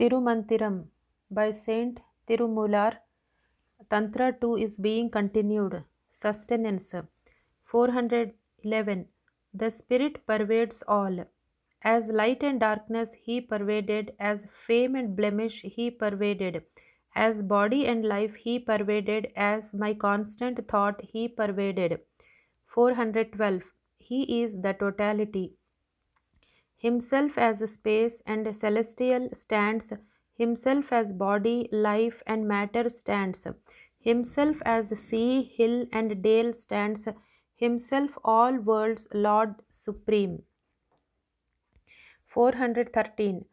Tirumantiram by Saint Tirumular. Tantra 2 is being continued. Sustenance 411. The Spirit pervades all. As light and darkness he pervaded, as fame and blemish he pervaded, as body and life he pervaded, as my constant thought he pervaded. 412. He is the totality. Himself as space and celestial stands, himself as body, life, and matter stands, himself as sea, hill, and dale stands, himself all worlds Lord supreme. 413.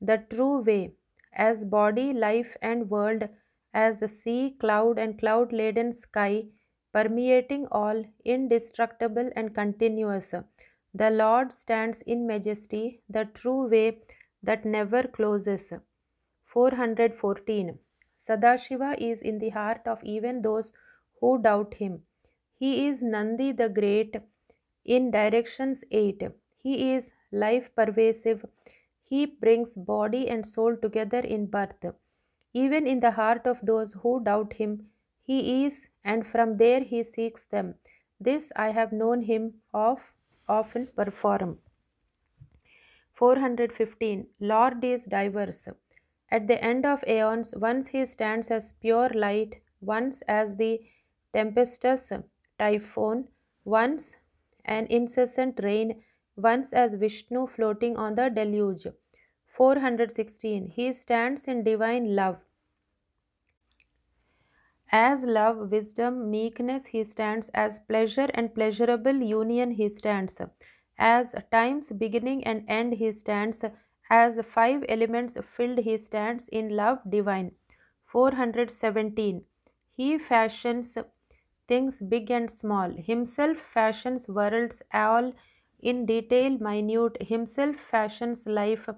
The true way, as body, life, and world, as sea, cloud, and cloud laden sky, permeating all, indestructible and continuous. The Lord stands in majesty, the true way that never closes. 414. Sadashiva is in the heart of even those who doubt him. He is Nandi the Great in directions 8. He is life pervasive. He brings body and soul together in birth. Even in the heart of those who doubt him, he is, and from there he seeks them. This I have known him of often perform. 415. Lord is diverse. At the end of aeons, once he stands as pure light, once as the tempestuous typhoon, once an incessant rain, once as Vishnu floating on the deluge. 416. He stands in divine love. As love, wisdom, meekness, he stands. As pleasure and pleasurable union, he stands. As time's beginning and end, he stands. As five elements filled, he stands in love divine. 417. He fashions things big and small. Himself fashions worlds all in detail minute. Himself fashions life,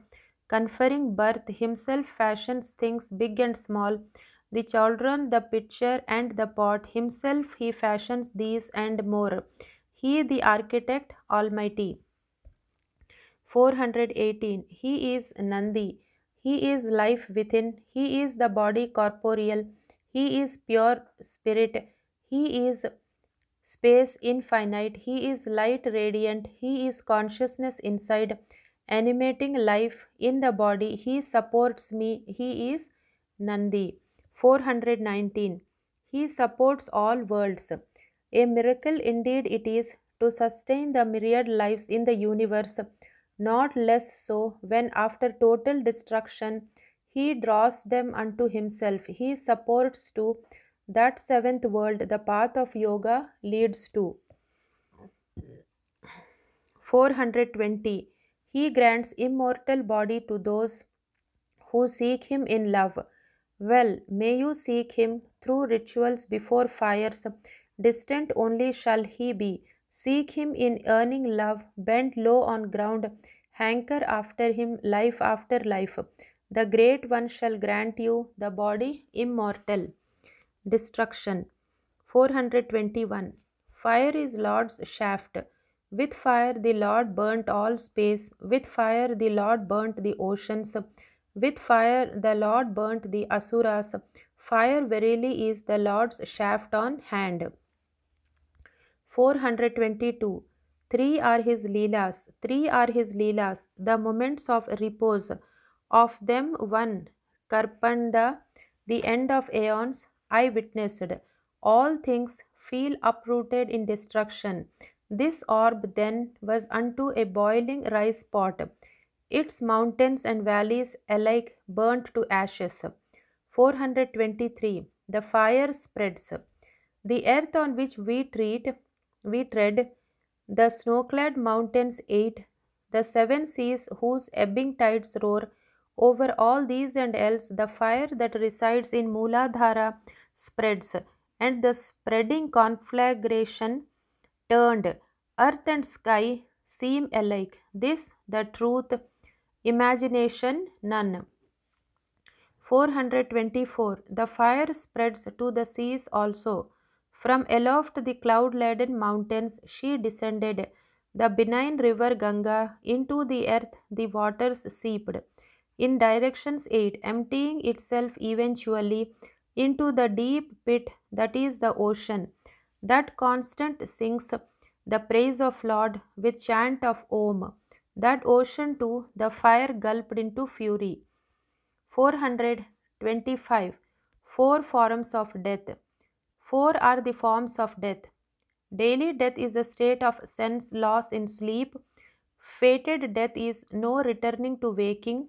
conferring birth. Himself fashions things big and small the children, the pitcher, and the pot. Himself he fashions these and more. He, the architect, Almighty. 418. He is Nandi. He is life within. He is the body corporeal. He is pure spirit. He is space infinite. He is light radiant. He is consciousness inside, animating life in the body. He supports me. He is Nandi. 419. He supports all worlds. A miracle indeed it is to sustain the myriad lives in the universe, not less so when after total destruction he draws them unto himself. He supports to that seventh world the path of yoga leads to. 420. He grants immortal body to those who seek him in love. Well, may you seek him through rituals before fires. Distant only shall he be. Seek him in earning love. Bend low on ground. Hanker after him life after life. The great one shall grant you the body immortal. Destruction 421. Fire is Lord's shaft. With fire the Lord burnt all space. With fire the Lord burnt the oceans. With fire the Lord burnt the Asuras. Fire verily is the Lord's shaft on hand. 422. Three are his Leelas. Three are his Leelas, the moments of repose. Of them one, Kalpanta, the end of aeons, I witnessed. All things feel uprooted in destruction. This orb then was unto a boiling rice pot its mountains and valleys alike burnt to ashes. 423. The fire spreads. The earth on which we treat, we tread, the snow-clad mountains eight, the seven seas whose ebbing tides roar, over all these and else the fire that resides in Mooladhara spreads, and the spreading conflagration turned, earth and sky seem alike. This the truth imagination none. 424. The fire spreads to the seas also. From aloft the cloud laden mountains she descended. The benign river Ganga into the earth the waters seeped. in directions 8, emptying itself eventually into the deep pit that is the ocean. That constant sings the praise of Lord with chant of Om. That ocean too, the fire gulped into fury. 425. Four forms of death. Four are the forms of death. Daily death is a state of sense loss in sleep. Fated death is no returning to waking.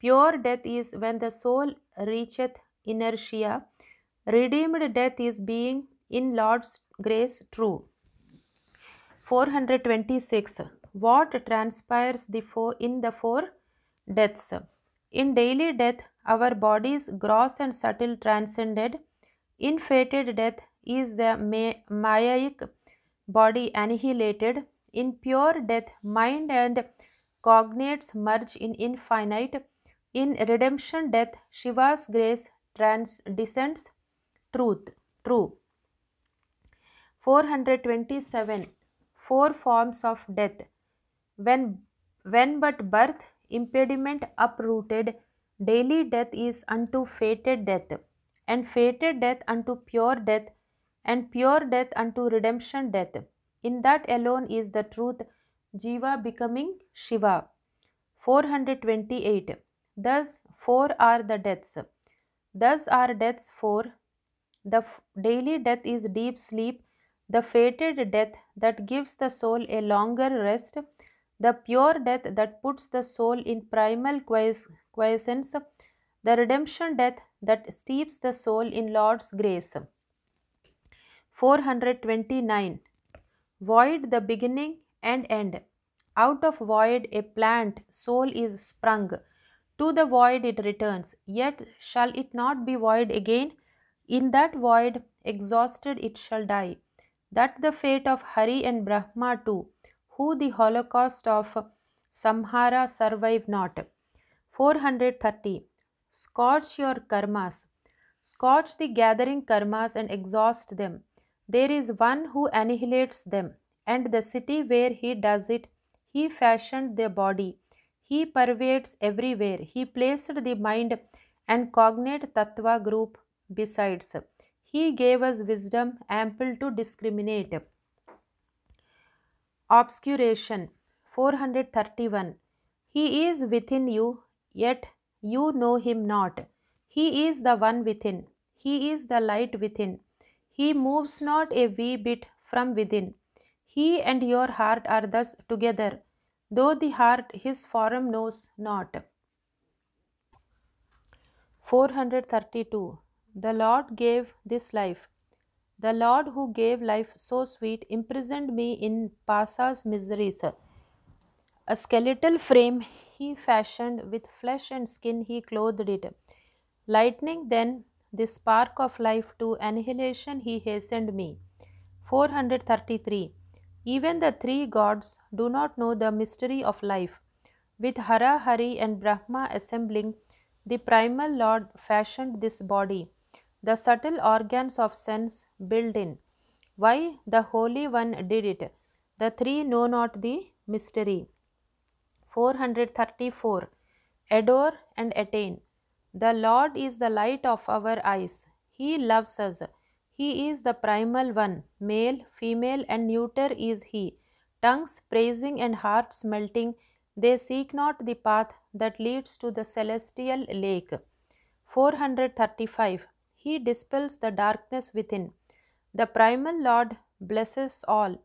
Pure death is when the soul reacheth inertia. Redeemed death is being in Lord's grace true. 426. What transpires the four, in the four deaths? In daily death, our bodies gross and subtle transcended. In fated death is the Mayaik body annihilated. In pure death, mind and cognates merge in infinite. In redemption death, Shiva's grace trans descends truth. True. 427 four forms of death when when but birth impediment uprooted daily death is unto fated death. And fated death unto pure death and pure death unto redemption death. In that alone is the truth jiva becoming shiva. 428 thus four are the deaths. Thus are deaths four. The daily death is deep sleep. The fated death that gives the soul a longer rest, the pure death that puts the soul in primal quiescence, the redemption death that steeps the soul in Lord's grace. 429. Void the beginning and end. Out of void a plant, soul is sprung. To the void it returns, yet shall it not be void again. In that void, exhausted, it shall die that the fate of Hari and Brahma too, who the holocaust of Samhara survive not. 430. Scorch your karmas. Scorch the gathering karmas and exhaust them. There is one who annihilates them, and the city where he does it, he fashioned the body. He pervades everywhere. He placed the mind and cognate tattva group besides. He gave us wisdom ample to discriminate. Obscuration 431. He is within you, yet you know him not. He is the one within. He is the light within. He moves not a wee bit from within. He and your heart are thus together, though the heart his form knows not. 432. The Lord gave this life. The Lord who gave life so sweet imprisoned me in Pasa's miseries. A skeletal frame he fashioned, with flesh and skin he clothed it. Lightning then the spark of life to annihilation he hastened me. 433. Even the three gods do not know the mystery of life. With Hara, Hari, and Brahma assembling, the primal Lord fashioned this body the subtle organs of sense built in. Why the Holy One did it, the three know not the mystery. 434. Adore and attain. The Lord is the light of our eyes. He loves us. He is the primal one. Male, female, and neuter is He. Tongues praising and hearts melting, they seek not the path that leads to the celestial lake. 435. He dispels the darkness within. The primal Lord blesses all.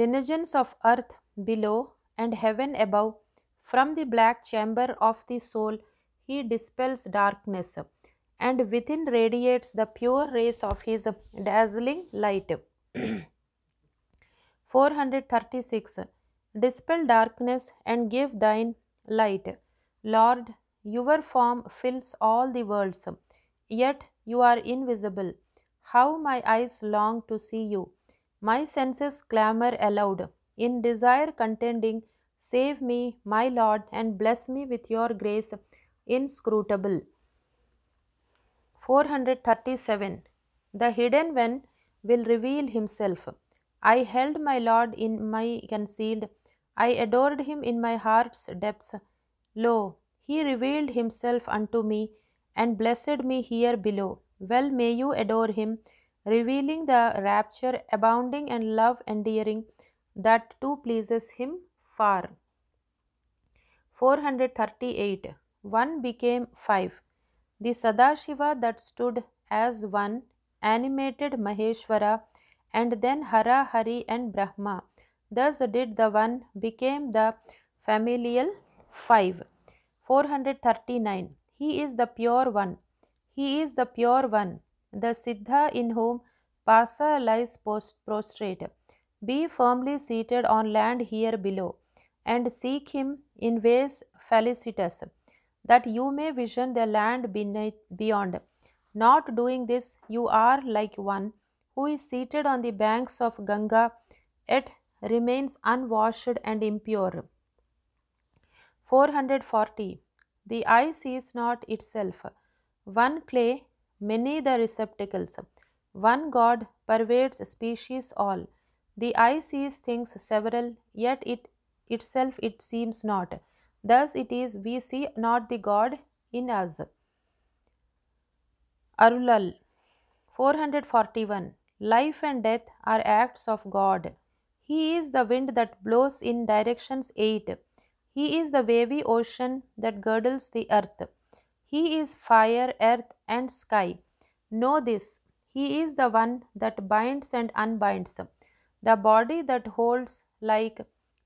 Denizens of earth below and heaven above, from the black chamber of the soul, he dispels darkness, and within radiates the pure rays of his dazzling light. 436. Dispel darkness and give thine light. Lord, your form fills all the worlds yet you are invisible. How my eyes long to see you. My senses clamor aloud, in desire contending, Save me, my Lord, and bless me with your grace inscrutable. 437. The hidden one will reveal himself. I held my Lord in my concealed, I adored him in my heart's depths. Lo, He revealed himself unto me and blessed me here below. Well may you adore him, revealing the rapture abounding and love endearing that too pleases him far. 438. One became five. The Sadashiva that stood as one animated Maheshwara and then Hara, Hari and Brahma. Thus did the one became the familial five. 439. He is the pure one. He is the pure one, the Siddha in whom Pasa lies post prostrate. Be firmly seated on land here below, and seek him in ways felicitous, that you may vision the land beneath, beyond. Not doing this, you are like one who is seated on the banks of Ganga, yet remains unwashed and impure. 440. The eye sees not itself. One clay, many the receptacles. One God pervades species all. The eye sees things several, yet it itself it seems not. Thus it is we see not the God in us. Arulal 441 Life and death are acts of God. He is the wind that blows in directions eight. He is the wavy ocean that girdles the earth. He is fire, earth, and sky. Know this He is the one that binds and unbinds, the body that holds like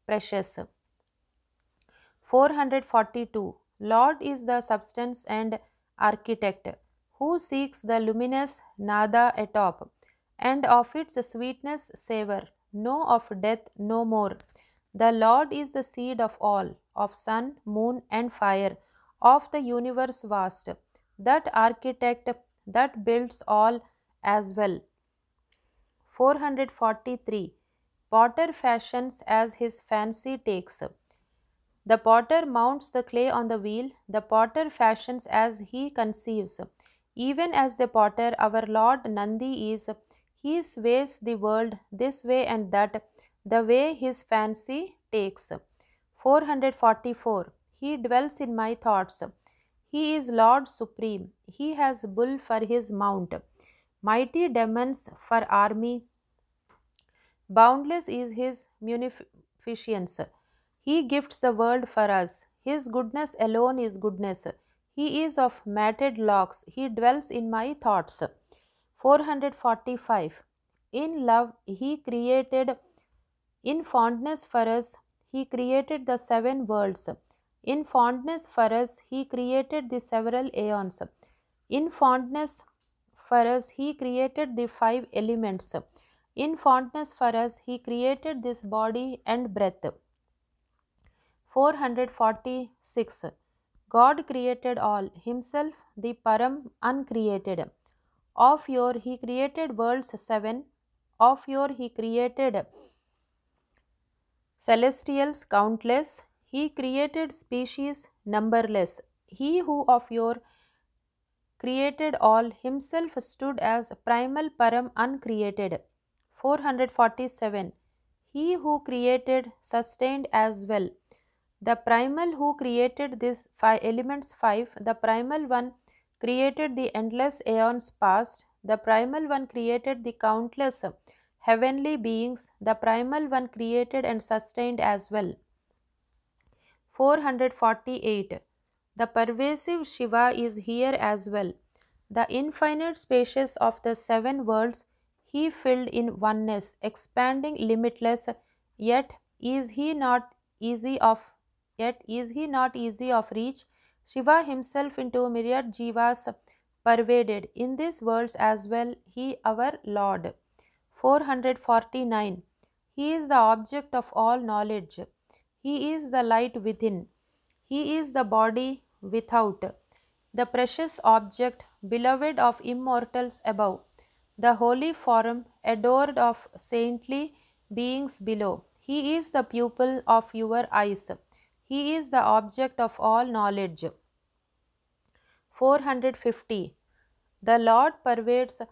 precious. 442 Lord is the substance and architect, who seeks the luminous nada atop, and of its sweetness savor. know of death no more. The Lord is the seed of all, of sun, moon, and fire, of the universe vast, that architect that builds all as well. 443 Potter fashions as his fancy takes. The potter mounts the clay on the wheel, the potter fashions as he conceives. Even as the potter, our Lord Nandi is, he sways the world this way and that, the way his fancy takes. 444. He dwells in my thoughts. He is Lord Supreme. He has bull for his mount, mighty demons for army. Boundless is his munificence. He gifts the world for us. His goodness alone is goodness. He is of matted locks. He dwells in my thoughts. 445. In love, He created, in fondness for us, He created the seven worlds. In fondness for us, He created the several aeons. In fondness for us, He created the five elements. In fondness for us, He created this body and breath. 446. God created all, Himself the Param uncreated. Of your He created worlds seven, of your He created celestials countless, He created species numberless. He who of your created all Himself stood as primal Param uncreated. 447. He who created sustained as well the primal who created these five elements five, the primal one created the endless aeons past, the primal one created the countless heavenly beings, the primal one created and sustained as well. 448. The pervasive Shiva is here as well. The infinite spaces of the seven worlds he filled in oneness, expanding limitless, yet is he not easy of Yet is he not easy of reach? Shiva himself into myriad jivas pervaded in these worlds as well, he our Lord. 449. He is the object of all knowledge. He is the light within. He is the body without. The precious object, beloved of immortals above. The holy form, adored of saintly beings below. He is the pupil of your eyes. He is the object of all knowledge. 450. The Lord pervades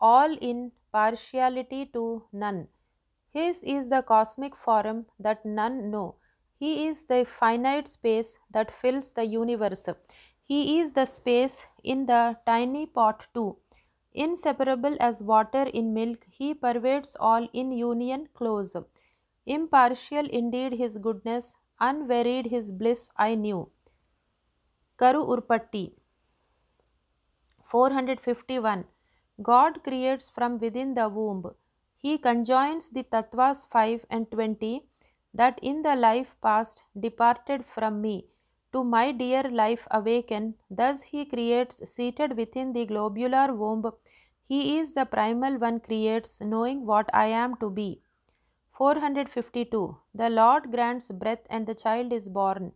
all in partiality to none. His is the cosmic form that none know. He is the finite space that fills the universe. He is the space in the tiny pot too. Inseparable as water in milk, he pervades all in union close. Impartial indeed his goodness, unvaried his bliss I knew. Karu Urpatti 451 God creates from within the womb. He conjoins the tattvas 5 and 20 that in the life past departed from me to my dear life awaken. Thus he creates seated within the globular womb. He is the primal one creates knowing what I am to be. 452 The Lord grants breath and the child is born.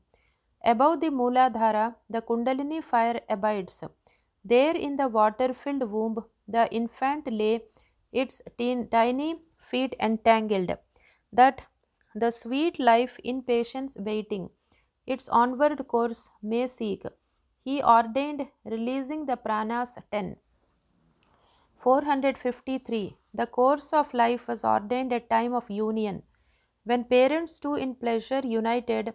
Above the Mooladhara, the Kundalini fire abides. There in the water filled womb, the infant lay, its teen, tiny feet entangled, that the sweet life in patience waiting, its onward course may seek. He ordained releasing the pranas 10. 453. The course of life was ordained at time of union. When parents two in pleasure united,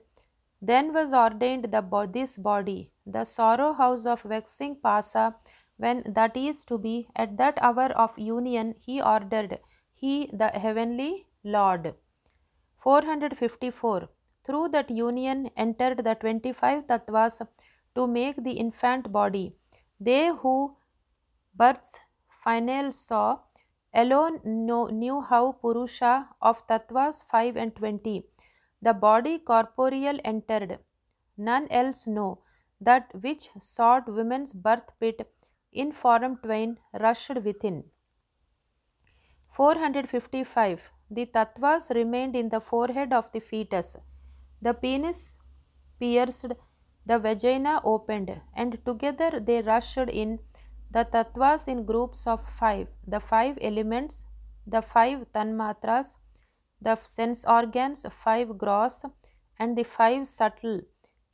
then was ordained the this body, the sorrow house of vexing Pasa, when that is to be, at that hour of union he ordered, he the heavenly Lord. 454. Through that union entered the 25 tattvas to make the infant body. They who births final saw alone know, knew how Purusha of tattvas 5 and 20 the body corporeal entered. None else know that which sought women's birth pit in form twain rushed within. 455. The tattvas remained in the forehead of the fetus. The penis pierced, the vagina opened, and together they rushed in. The tattvas in groups of five, the five elements, the five tanmatras, the sense organs, five gross, and the five subtle,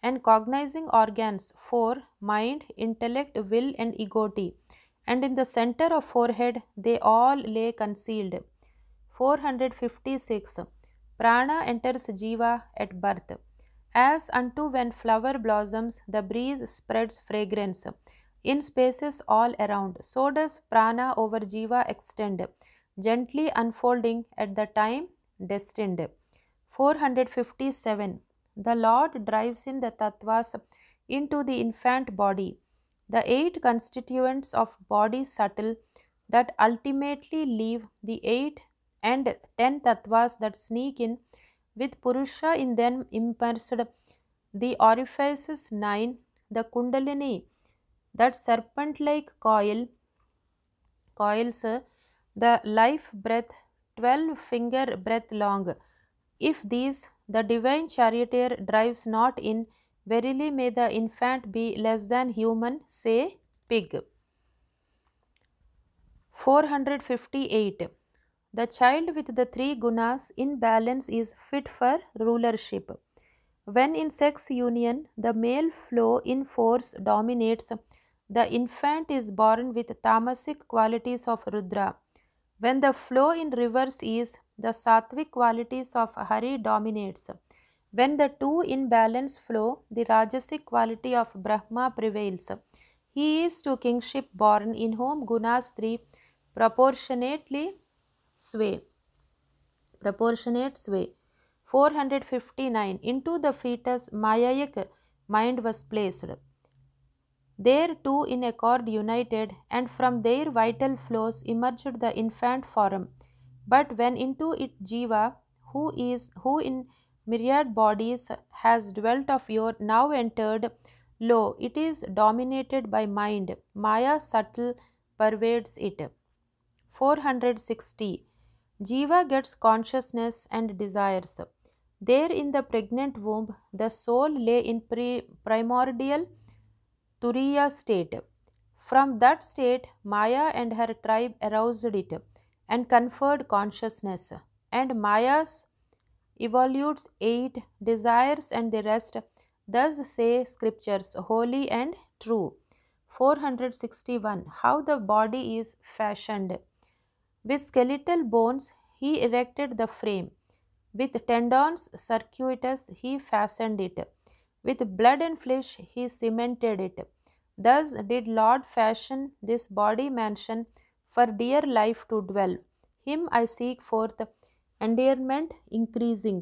and cognizing organs, four mind, intellect, will, and egoti and in the center of forehead they all lay concealed. 456. Prana enters Jiva at birth. As unto when flower blossoms, the breeze spreads fragrance in spaces all around, so does Prana over Jiva extend, gently unfolding at the time destined. 457. The Lord drives in the tattvas into the infant body the eight constituents of body subtle that ultimately leave the eight and ten tattvas that sneak in with Purusha in them immersed, the orifices nine, the Kundalini, that serpent like coil, coils, the life breath, twelve finger breath long. If these the divine charioteer drives not in, Verily may the infant be less than human, say pig. 458. The child with the three gunas in balance is fit for rulership. When in sex union the male flow in force dominates, the infant is born with tamasic qualities of Rudra. When the flow in reverse is, the sattvic qualities of Hari dominates. When the two in balance flow, the Rajasic quality of Brahma prevails. He is to kingship born in whom gunas three proportionately sway. Proportionate sway. 459. Into the fetus Mayayic mind was placed. There two in accord united, and from their vital flows emerged the infant form. But when into it Jiva, who is who in myriad bodies has dwelt of yore now entered lo it is dominated by mind. Maya subtle pervades it. 460 jiva gets consciousness and desires. There in the pregnant womb the soul lay in pre- primordial turiya state. From that state maya and her tribe aroused it and conferred consciousness. And maya's evolutes eight desires and the rest thus say scriptures holy and true. 461 how the body is fashioned. With skeletal bones he erected the frame. With tendons circuitous, he fastened it. With blood and flesh, he cemented it. Thus did Lord fashion this body mansion for dear life to dwell. Him I seek forth, endearment increasing.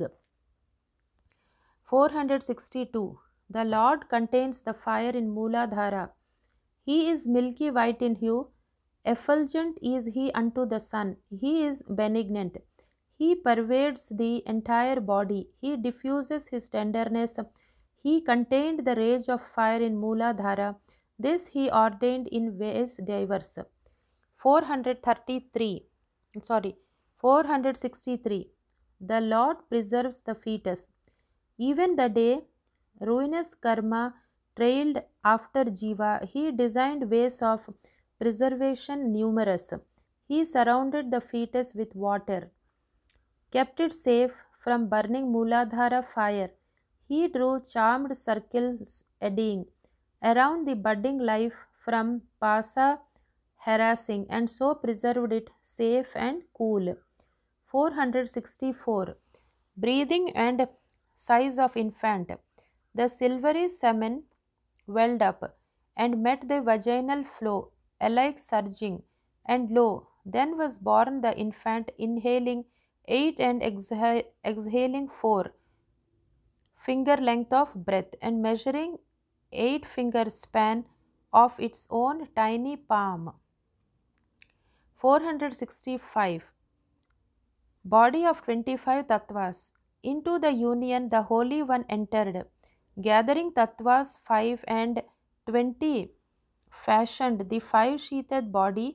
462. The Lord contains the fire in Mooladhara. He is milky white in hue. Effulgent is he unto the sun. He is benignant. He pervades the entire body. He diffuses his tenderness. He contained the rage of fire in Mooladhara. This he ordained in ways diverse. 433. Sorry, 463. The Lord preserves the fetus. Even the day ruinous karma trailed after Jiva, he designed ways of preservation numerous. He surrounded the fetus with water, kept it safe from burning Mooladhara fire. He drew charmed circles eddying around the budding life from Pasa harassing and so preserved it safe and cool. 464. Breathing and size of infant. The silvery semen welled up and met the vaginal flow, alike surging, and lo, then was born the infant, inhaling eight and exha- exhaling four finger length of breath and measuring eight finger span of its own tiny palm. 465 Body of 25 tattvas. Into the union the Holy One entered, gathering tattvas 5 and 20, fashioned the five sheathed body.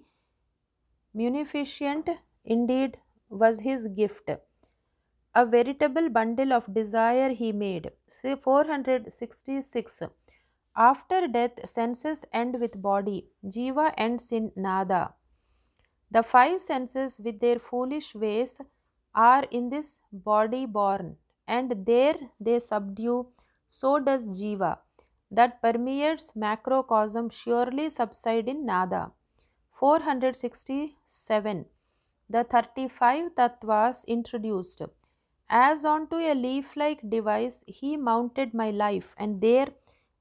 Munificent indeed was his gift. A veritable bundle of desire he made. Say 466. After death, senses end with body. Jiva ends in nada. The five senses, with their foolish ways, are in this body born, and there they subdue. So does Jiva, that permeates macrocosm, surely subside in nada. 467. The 35 tattvas introduced. As onto a leaf like device, he mounted my life, and there,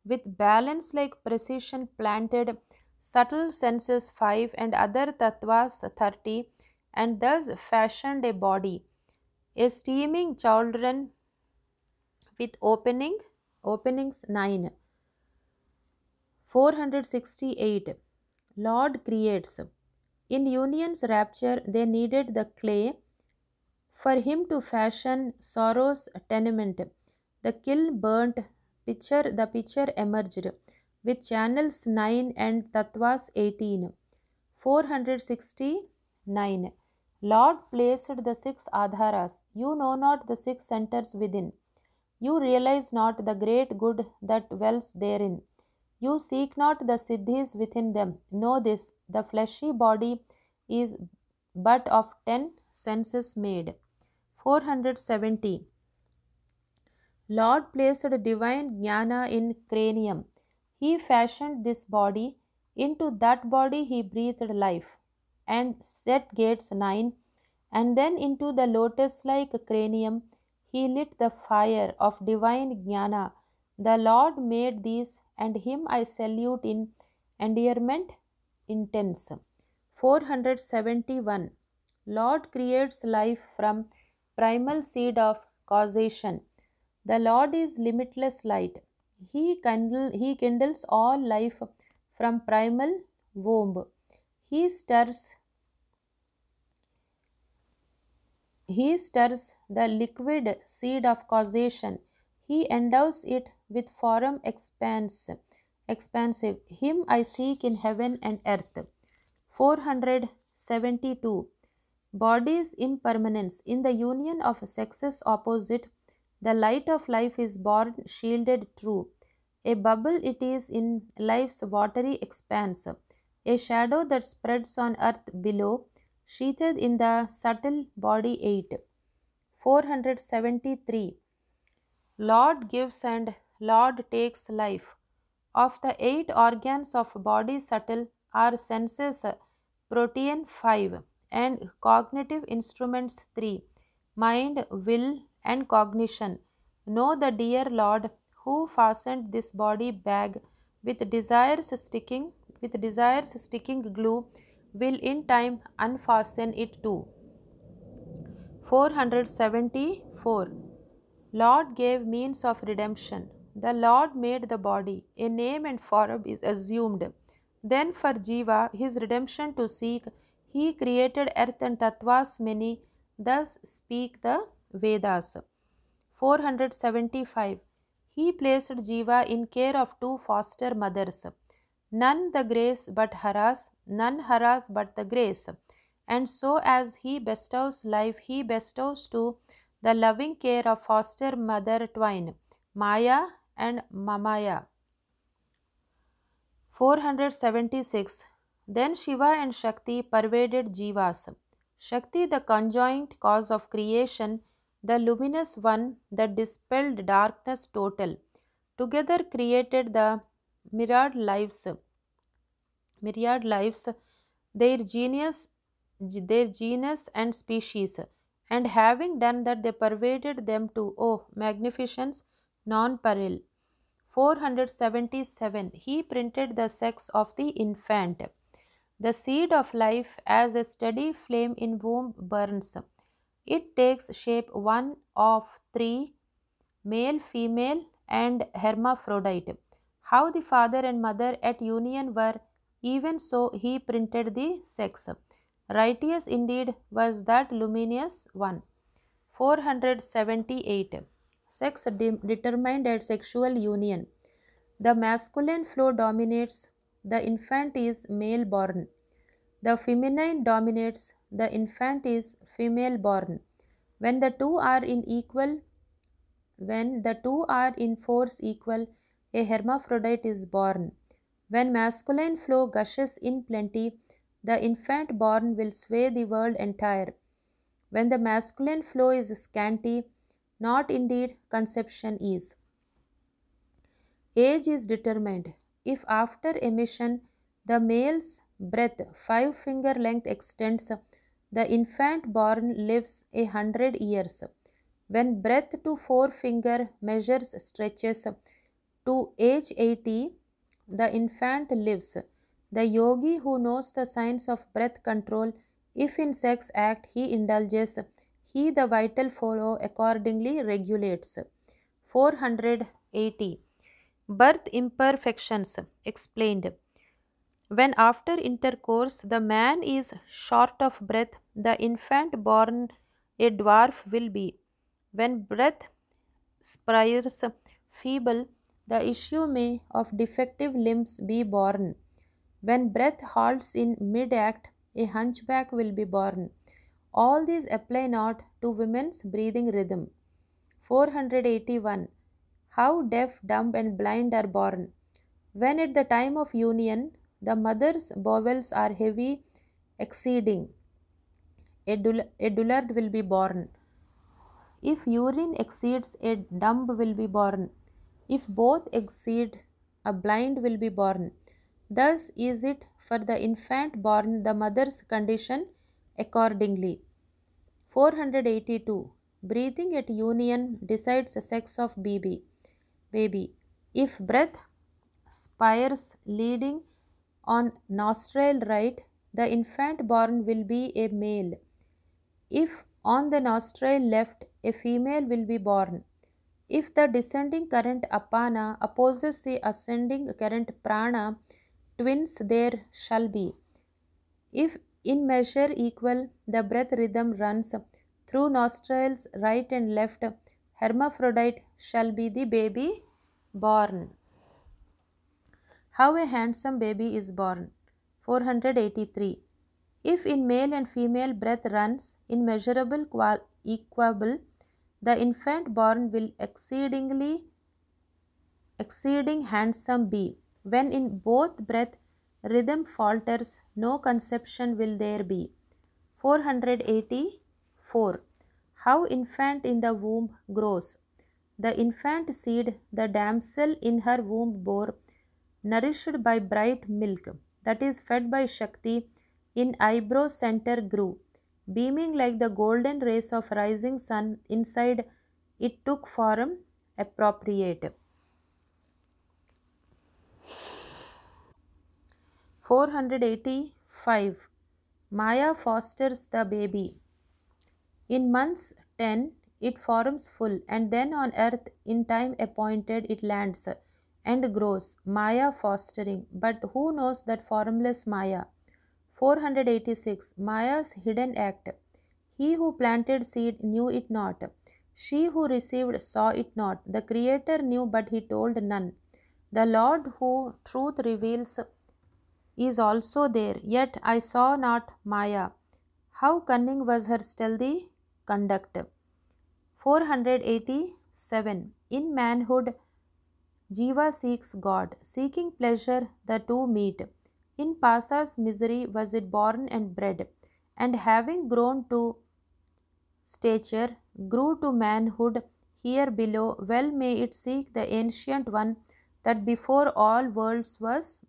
with balance like precision, planted subtle senses 5 and other tattvas 30, and thus fashioned a body, a steaming children with opening openings 9. 468. Lord creates. In union's rapture, they needed the clay for him to fashion sorrow's tenement. The kiln burnt, pitcher, the pitcher emerged, with channels 9 and tattvas 18. 469. Lord placed the six adharas. You know not the six centers within. You realize not the great good that dwells therein. You seek not the siddhis within them. Know this the fleshy body is but of ten senses made. 470. Lord placed divine jnana in cranium. He fashioned this body. Into that body he breathed life and set gates nine. And then into the lotus like cranium he lit the fire of divine jnana. The Lord made these, and him I salute in endearment intense. 471. Lord creates life from primal seed of causation. The Lord is limitless light. He, kindle, he kindles all life from primal womb. He stirs he stirs the liquid seed of causation. He endows it with form expanse, expansive. Him I seek in heaven and earth. 472. Body's impermanence. In the union of sexes opposite, the light of life is born shielded true. A bubble it is in life's watery expanse, a shadow that spreads on earth below, sheathed in the subtle body 8. 473. Lord gives and Lord takes life. Of the eight organs of body subtle are senses protein 5 and cognitive instruments 3. mind, will, and cognition. Know the dear Lord who fastened this body bag with desires sticking with desires sticking glue will in time unfasten it too. 474 Lord gave means of redemption. The Lord made the body. A name and form is assumed. Then for Jiva, his redemption to seek, he created earth and tattvas many. Thus speak the Vedas. 475. He placed Jiva in care of two foster mothers. None the grace but harass, none harass but the grace. And so as he bestows life, he bestows to the loving care of foster mother twine, Maya and Mahamaya. 476. Then Shiva and Shakti pervaded Jivas. Shakti, the conjoint cause of creation, the luminous one that dispelled darkness total, together created the myriad lives, myriad lives, their genius, their genus and species, and having done that, they pervaded them to oh magnificence, non-peril. 477. He printed the sex of the infant. The seed of life as a steady flame in womb burns. It takes shape one of three male, female, and hermaphrodite. How the father and mother at union were, even so he printed the sex. Righteous indeed was that luminous one. 478. Sex de- determined at sexual union. The masculine flow dominates, the infant is male born. The feminine dominates, the infant is female born. When the two are in equal, when the two are in force equal, a hermaphrodite is born. When masculine flow gushes in plenty, the infant born will sway the world entire. When the masculine flow is scanty, not indeed conception is. Age is determined. If after emission the male's breath five finger length extends, the infant born lives a hundred years. When breath to four finger measures stretches to age 80, the infant lives. The yogi who knows the science of breath control, if in sex act he indulges, he the vital flow accordingly regulates. 480. Birth imperfections explained. When after intercourse the man is short of breath, the infant born a dwarf will be. When breath spires feeble, the issue may of defective limbs be born. When breath halts in mid act, a hunchback will be born. All these apply not to women's breathing rhythm. 481. How deaf, dumb, and blind are born. When at the time of union, the mother's bowels are heavy, exceeding, a, a dullard will be born. If urine exceeds, a dumb will be born. If both exceed, a blind will be born. Thus is it for the infant born the mother's condition accordingly. 482. Breathing at union decides the sex of baby. Baby. If breath spires leading on nostril right, the infant born will be a male. If on the nostril left, a female will be born. If the descending current apana opposes the ascending current prana, twins there shall be. If in measure equal the breath rhythm runs through nostrils right and left, hermaphrodite shall be the baby born. How a handsome baby is born. 483. If in male and female breath runs in measurable equable, the infant born will exceedingly exceeding handsome be. When in both breath rhythm falters, no conception will there be. 484. How infant in the womb grows. The infant seed the damsel in her womb bore, nourished by bright milk, that is fed by Shakti, in eyebrow center grew. beaming like the golden rays of rising sun inside it took form appropriate 485 maya fosters the baby in months 10 it forms full and then on earth in time appointed it lands and grows maya fostering but who knows that formless maya 486 Maya's hidden act. He who planted seed knew it not. She who received saw it not. The Creator knew, but he told none. The Lord who truth reveals is also there, yet I saw not Maya. How cunning was her stealthy conduct. 487. In manhood, Jiva seeks God. Seeking pleasure, the two meet. In Pasa's misery was it born and bred, and having grown to stature, grew to manhood here below. Well may it seek the ancient one that before all worlds was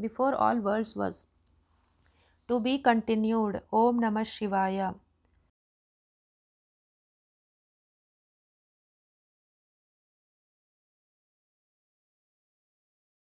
before all worlds was. To be continued. Om Namah Shivaya.